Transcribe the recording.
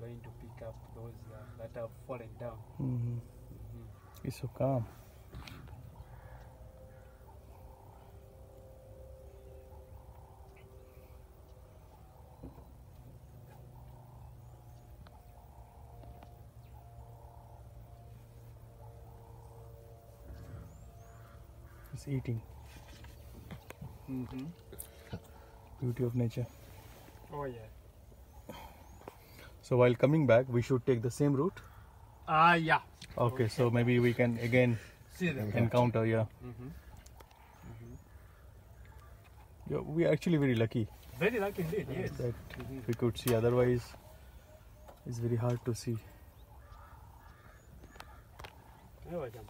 pick up those uh, that have fallen down. Mhm. It's so calm. It's eating. Mm-hmm. Beauty of nature. Oh yeah. So while coming back, we should take the same route. Ah yeah. Okay, so maybe we can again encounter. Yeah. Mm-hmm. yeah. We are actually very lucky Very lucky indeed. Yes. that Mhm. we could see. Otherwise, it's very hard to see. There we go.